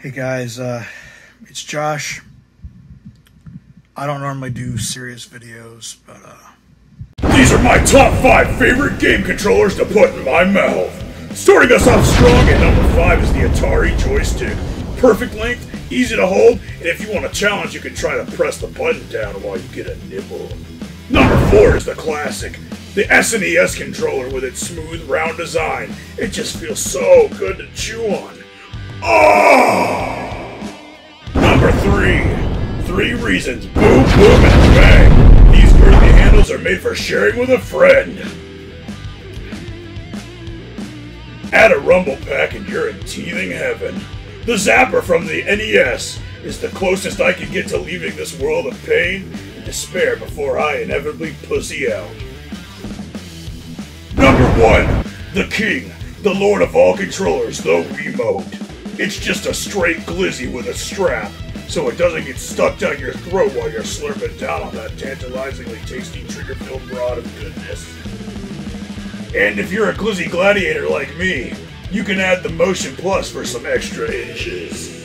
Hey guys, uh, it's Josh. I don't normally do serious videos, but uh, These are my top five favorite game controllers to put in my mouth. Starting us off strong at number five is the Atari joystick. Perfect length, easy to hold, and if you want a challenge, you can try to press the button down while you get a nibble. Number four is the classic, the SNES controller with its smooth, round design. It just feels so good to chew on. Oh! Number three. Three reasons. Boom, boom, and bang. These girthy handles are made for sharing with a friend. Add a rumble pack and you're in teething heaven. The zapper from the NES is the closest I can get to leaving this world of pain and despair before I inevitably pussy out. Number one, the king, the lord of all controllers, the remote. It's just a straight glizzy with a strap, so it doesn't get stuck down your throat while you're slurping down on that tantalizingly tasty trigger-filled broad of goodness. And if you're a glizzy gladiator like me, you can add the Motion Plus for some extra inches.